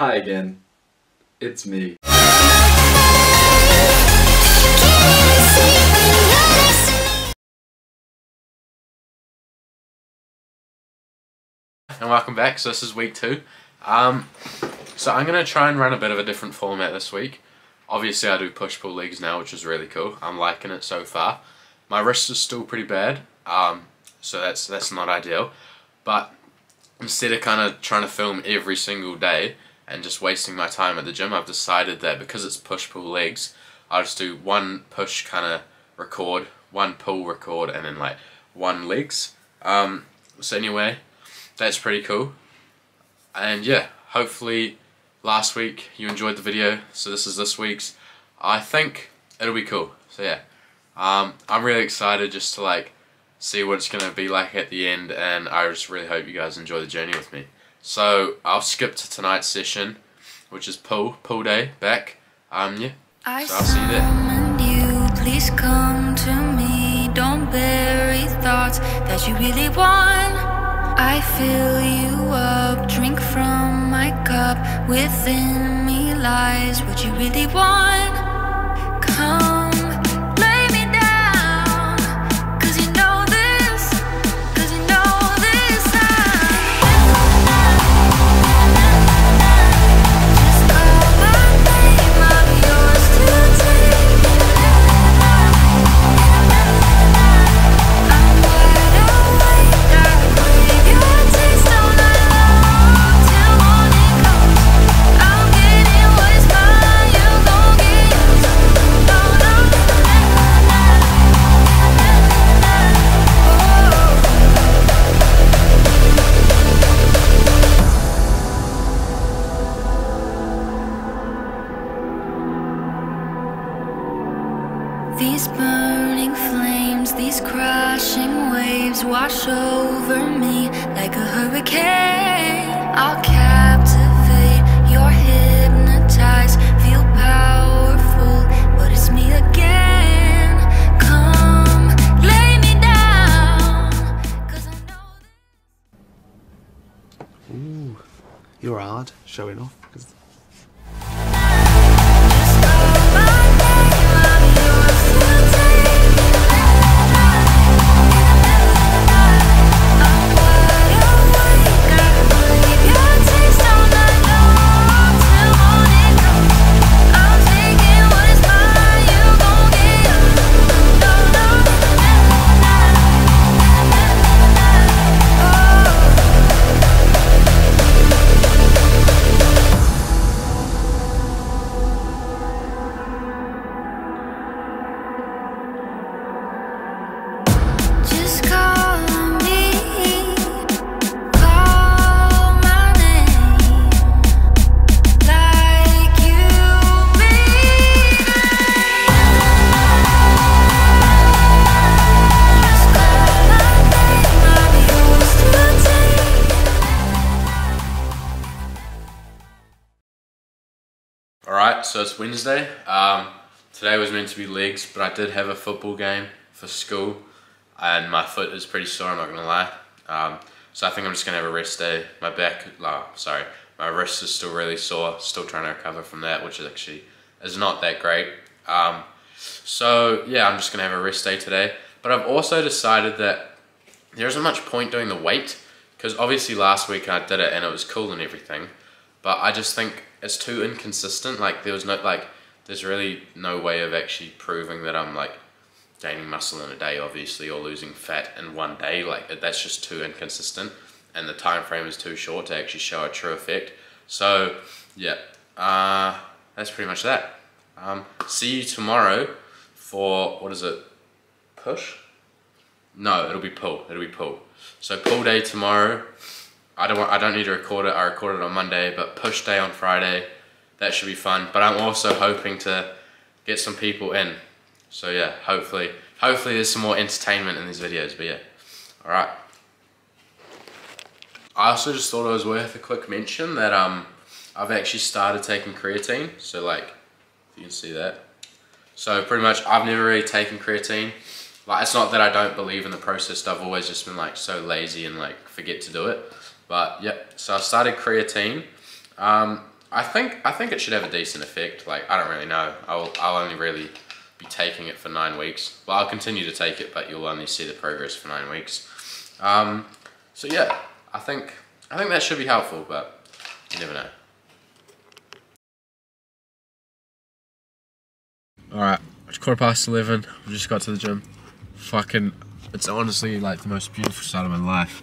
Hi again. It's me. and welcome back. So this is week two. Um, so I'm gonna try and run a bit of a different format this week. Obviously, I do push pull legs now, which is really cool. I'm liking it so far. My wrist is still pretty bad, um, so that's that's not ideal. But instead of kind of trying to film every single day and just wasting my time at the gym, I've decided that because it's push pull legs, I'll just do one push kind of record, one pull record, and then like one legs. Um, so anyway, that's pretty cool. And yeah, hopefully last week you enjoyed the video, so this is this week's. I think it'll be cool. So yeah, um, I'm really excited just to like see what it's gonna be like at the end, and I just really hope you guys enjoy the journey with me. So I'll skip to tonight's session, which is pull pull day back. Um yeah, so I'll see you there. You, please come to me. Don't bury thoughts that you really want. I fill you up, drink from my cup. Within me lies what you really want. You're hard showing off. So it's Wednesday. Um, today was meant to be legs, but I did have a football game for school, and my foot is pretty sore, I'm not gonna lie. Um, so I think I'm just gonna have a rest day. My back, oh, sorry, my wrist is still really sore, still trying to recover from that, which is actually is not that great. Um, so yeah, I'm just gonna have a rest day today. But I've also decided that there isn't much point doing the weight because obviously last week I did it and it was cool and everything, but I just think it's too inconsistent. Like there was no like, there's really no way of actually proving that I'm like gaining muscle in a day, obviously, or losing fat in one day. Like that's just too inconsistent, and the time frame is too short to actually show a true effect. So yeah, uh, that's pretty much that. Um, see you tomorrow for what is it? Push. No, it'll be pull. It'll be pull. So pull day tomorrow. I don't want, I don't need to record it. I recorded it on Monday, but push day on Friday. That should be fun. But I'm also hoping to get some people in. So yeah, hopefully, hopefully there's some more entertainment in these videos. But yeah, all right. I also just thought it was worth a quick mention that um, I've actually started taking creatine. So like, if you can see that. So pretty much, I've never really taken creatine. Like, it's not that I don't believe in the process. I've always just been like so lazy and like forget to do it. But yep, so I started creatine. Um, I think I think it should have a decent effect. Like I don't really know. I'll I'll only really be taking it for nine weeks. Well, I'll continue to take it, but you'll only see the progress for nine weeks. Um, so yeah, I think I think that should be helpful, but you never know. All right, it's quarter past eleven. We just got to the gym. Fucking, it's honestly like the most beautiful start of my life.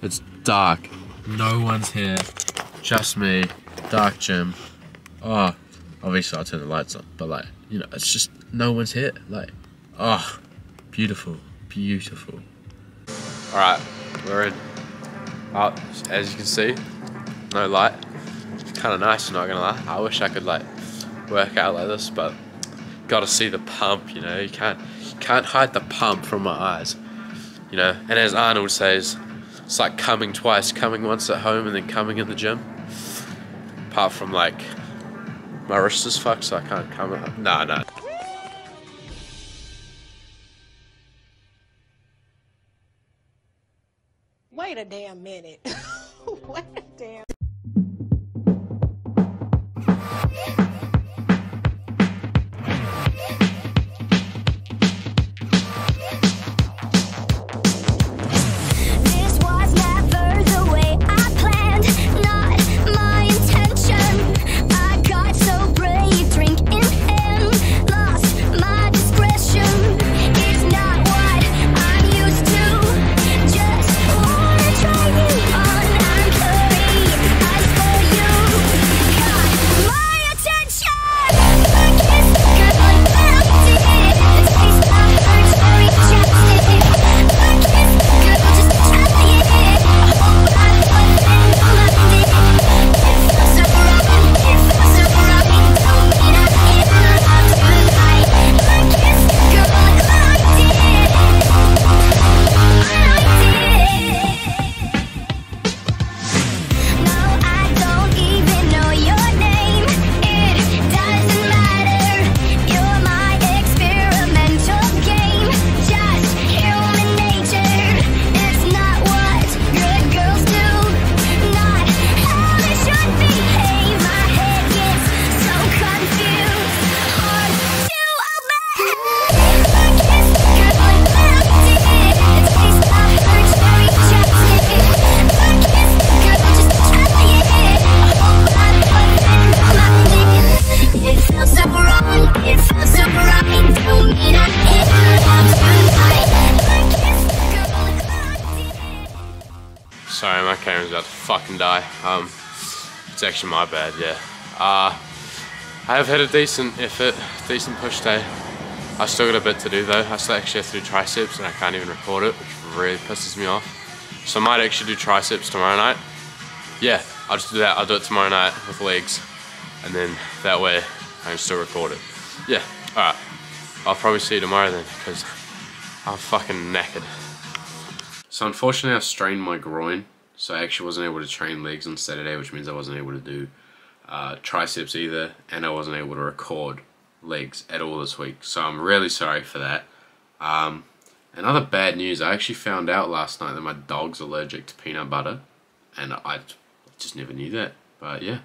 It's dark. No one's here. Just me. Dark gym. Oh, obviously I'll turn the lights on, but like, you know, it's just no one's here. Like, oh, beautiful, beautiful. All right, we're in. Oh, as you can see, no light. It's kind of nice, you're not gonna lie. I wish I could like work out like this, but gotta see the pump. You know, you can't you can't hide the pump from my eyes. You know, and as Arnold says, it's like coming twice, coming once at home and then coming in the gym. Apart from like my wrist is fucked, so I can't come. Nah, nah. Wait a damn minute. Wait Sorry, my camera's about to fucking die. Um, it's actually my bad, yeah. Uh, I have had a decent effort, decent push day. I still got a bit to do though. I still actually have to do triceps and I can't even record it, which really pisses me off. So I might actually do triceps tomorrow night. Yeah, I'll just do that. I'll do it tomorrow night with legs. And then that way I can still record it. Yeah, alright. I'll probably see you tomorrow then, because I'm fucking knackered. So unfortunately, I've strained my groin, so I actually wasn't able to train legs on Saturday, which means I wasn't able to do uh, triceps either, and I wasn't able to record legs at all this week. So I'm really sorry for that. Um, and other bad news, I actually found out last night that my dog's allergic to peanut butter, and I just never knew that. But yeah,